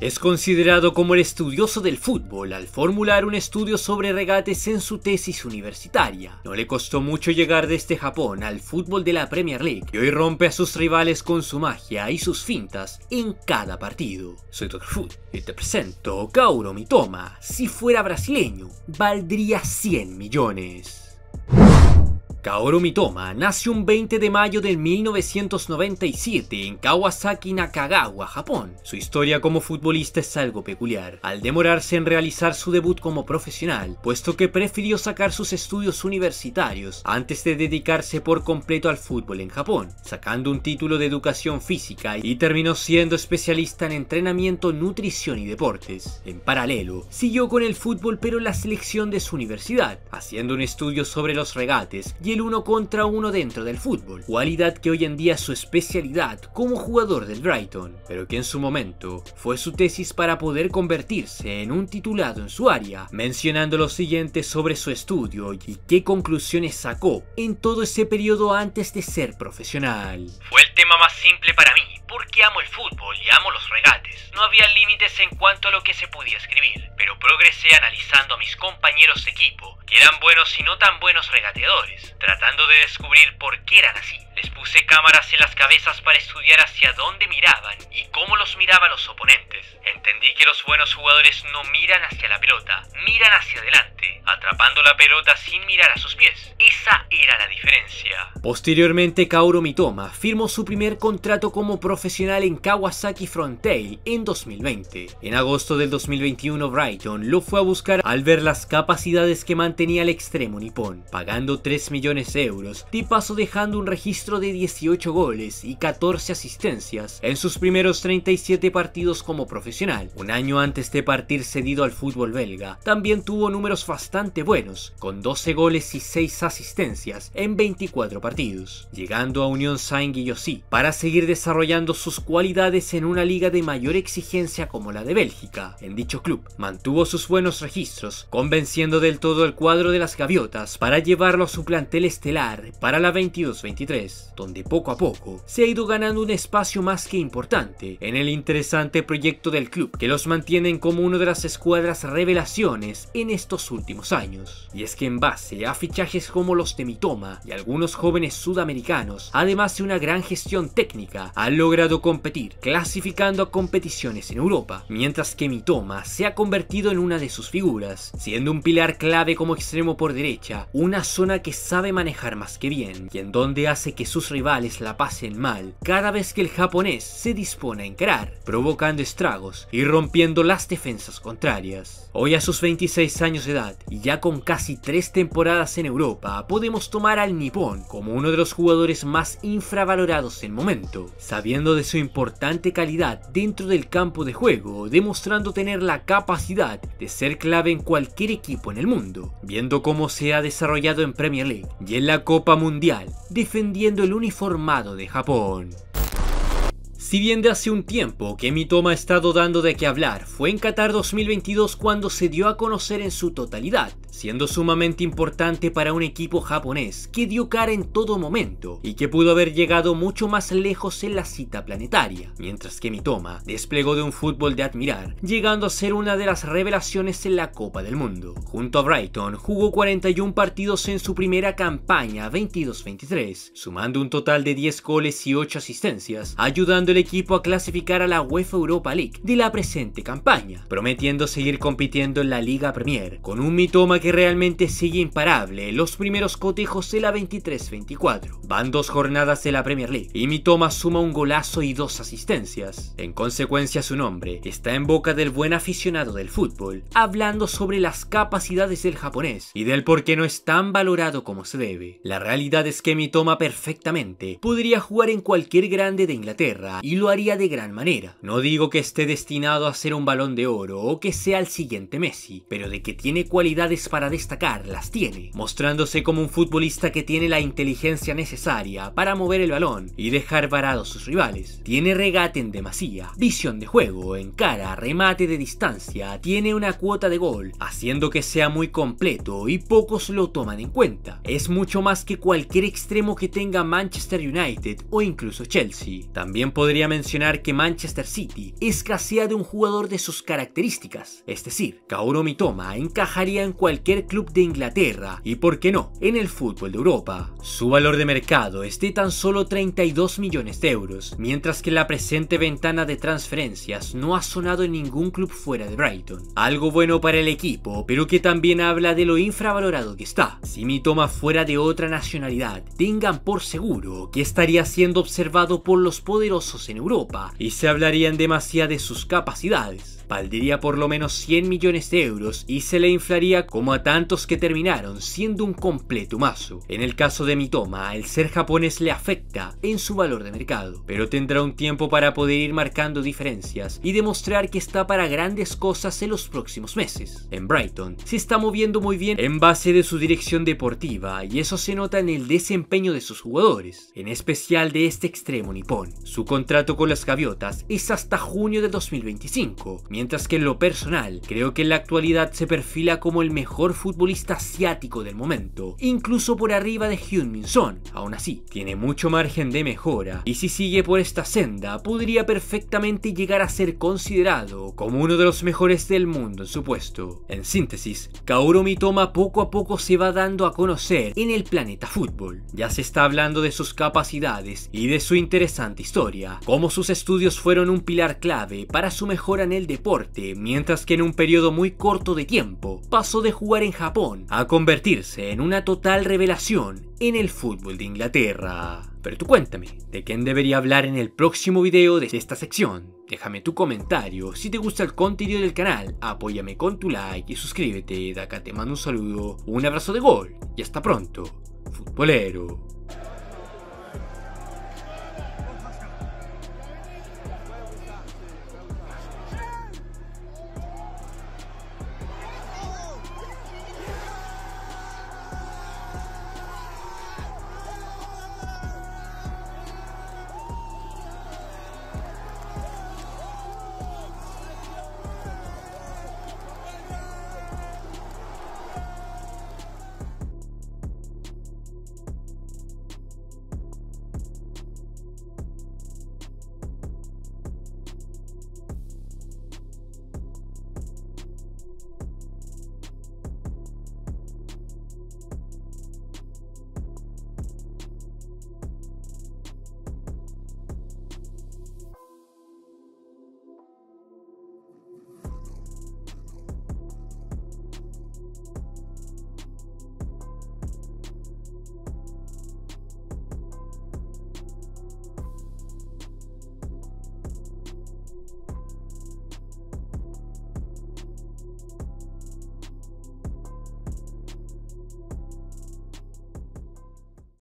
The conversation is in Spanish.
Es considerado como el estudioso del fútbol al formular un estudio sobre regates en su tesis universitaria. No le costó mucho llegar desde Japón al fútbol de la Premier League y hoy rompe a sus rivales con su magia y sus fintas en cada partido. Soy Dr. Food y te presento Kauro Mitoma. Si fuera brasileño, valdría 100 millones. Kaoru Mitoma nació un 20 de mayo de 1997 en Kawasaki, Nakagawa, Japón. Su historia como futbolista es algo peculiar, al demorarse en realizar su debut como profesional, puesto que prefirió sacar sus estudios universitarios antes de dedicarse por completo al fútbol en Japón, sacando un título de educación física y terminó siendo especialista en entrenamiento, nutrición y deportes. En paralelo, siguió con el fútbol pero en la selección de su universidad, haciendo un estudio sobre los regates y el uno contra uno dentro del fútbol, cualidad que hoy en día es su especialidad como jugador del Brighton, pero que en su momento fue su tesis para poder convertirse en un titulado en su área, mencionando lo siguiente sobre su estudio y qué conclusiones sacó en todo ese periodo antes de ser profesional. Fue el tema más simple para mí, porque amo el fútbol y amo los regates. No había límites en cuanto a lo que se podía escribir, pero progresé analizando a mis compañeros de equipo, que eran buenos y no tan buenos regateadores, tratando de descubrir por qué eran así. Les puse cámaras en las cabezas para estudiar hacia dónde miraban y cómo los miraban los oponentes. Entendí que los buenos jugadores no miran hacia la pelota, miran hacia adelante, atrapando la pelota sin mirar a sus pies. Esa era la diferencia. Posteriormente, Kaoru Mitoma firmó su primer contrato como profesional en Kawasaki Frontale en 2020. En agosto del 2021, Brighton lo fue a buscar al ver las capacidades que mantenía el extremo nipón, pagando 3 millones de euros, de paso dejando un registro de 18 goles y 14 asistencias en sus primeros 37 partidos como profesional. Un año antes de partir cedido al fútbol belga, también tuvo números bastante buenos, con 12 goles y 6 asistencias en 24 partidos, llegando a Unión Saint-Gilloisy para seguir desarrollando sus cualidades en una liga de mayor exigencia como la de Bélgica. En dicho club, mantuvo sus buenos registros, convenciendo del todo el cuadro de las gaviotas para llevarlo a su plantel estelar para la 22-23 donde poco a poco se ha ido ganando un espacio más que importante en el interesante proyecto del club que los mantienen como una de las escuadras revelaciones en estos últimos años. Y es que en base a fichajes como los de Mitoma y algunos jóvenes sudamericanos, además de una gran gestión técnica, han logrado competir, clasificando a competiciones en Europa, mientras que Mitoma se ha convertido en una de sus figuras, siendo un pilar clave como extremo por derecha, una zona que sabe manejar más que bien, y en donde hace que sus rivales la pasen mal cada vez que el japonés se dispone a encarar, provocando estragos y rompiendo las defensas contrarias. Hoy a sus 26 años de edad y ya con casi 3 temporadas en Europa, podemos tomar al nipón como uno de los jugadores más infravalorados en momento, sabiendo de su importante calidad dentro del campo de juego, demostrando tener la capacidad de ser clave en cualquier equipo en el mundo, viendo cómo se ha desarrollado en Premier League y en la Copa Mundial, defendiendo el uniformado de Japón. Si bien de hace un tiempo que Mitoma ha estado dando de qué hablar, fue en Qatar 2022 cuando se dio a conocer en su totalidad, siendo sumamente importante para un equipo japonés que dio cara en todo momento y que pudo haber llegado mucho más lejos en la cita planetaria, mientras que Mitoma desplegó de un fútbol de admirar, llegando a ser una de las revelaciones en la Copa del Mundo. Junto a Brighton jugó 41 partidos en su primera campaña 22-23, sumando un total de 10 goles y 8 asistencias, ayudándole equipo a clasificar a la UEFA Europa League de la presente campaña, prometiendo seguir compitiendo en la Liga Premier, con un mitoma que realmente sigue imparable en los primeros cotejos de la 23-24. Van dos jornadas de la Premier League y Mitoma suma un golazo y dos asistencias. En consecuencia su nombre está en boca del buen aficionado del fútbol, hablando sobre las capacidades del japonés y del por qué no es tan valorado como se debe. La realidad es que Mitoma perfectamente podría jugar en cualquier grande de Inglaterra y lo haría de gran manera. No digo que esté destinado a ser un balón de oro o que sea el siguiente Messi, pero de que tiene cualidades para destacar las tiene, mostrándose como un futbolista que tiene la inteligencia necesaria para mover el balón y dejar varados sus rivales. Tiene regate en demasía, visión de juego, en cara, remate de distancia, tiene una cuota de gol, haciendo que sea muy completo y pocos lo toman en cuenta. Es mucho más que cualquier extremo que tenga Manchester United o incluso Chelsea. También podría mencionar que Manchester City escasea de un jugador de sus características, es decir, Kaoru Mitoma encajaría en cualquier club de Inglaterra y, por qué no, en el fútbol de Europa. Su valor de mercado es de tan solo 32 millones de euros, mientras que la presente ventana de transferencias no ha sonado en ningún club fuera de Brighton. Algo bueno para el equipo, pero que también habla de lo infravalorado que está. Si Mitoma fuera de otra nacionalidad, tengan por seguro que estaría siendo observado por los poderosos en Europa y se hablarían demasiado de sus capacidades valdría por lo menos 100 millones de euros y se le inflaría como a tantos que terminaron siendo un completo mazo. En el caso de Mitoma, el ser japonés le afecta en su valor de mercado, pero tendrá un tiempo para poder ir marcando diferencias y demostrar que está para grandes cosas en los próximos meses. En Brighton se está moviendo muy bien en base de su dirección deportiva y eso se nota en el desempeño de sus jugadores, en especial de este extremo nipón. Su contrato con las gaviotas es hasta junio de 2025, mientras que en lo personal creo que en la actualidad se perfila como el mejor futbolista asiático del momento, incluso por arriba de Hyun Min Son. Aún así, tiene mucho margen de mejora y si sigue por esta senda podría perfectamente llegar a ser considerado como uno de los mejores del mundo en su puesto. En síntesis, Kaoru Mitoma poco a poco se va dando a conocer en el planeta fútbol. Ya se está hablando de sus capacidades y de su interesante historia, como sus estudios fueron un pilar clave para su mejora en el mientras que en un periodo muy corto de tiempo pasó de jugar en Japón a convertirse en una total revelación en el fútbol de Inglaterra. Pero tú cuéntame, ¿de quién debería hablar en el próximo video de esta sección? Déjame tu comentario, si te gusta el contenido del canal, apóyame con tu like y suscríbete, de acá te mando un saludo, un abrazo de gol y hasta pronto, futbolero.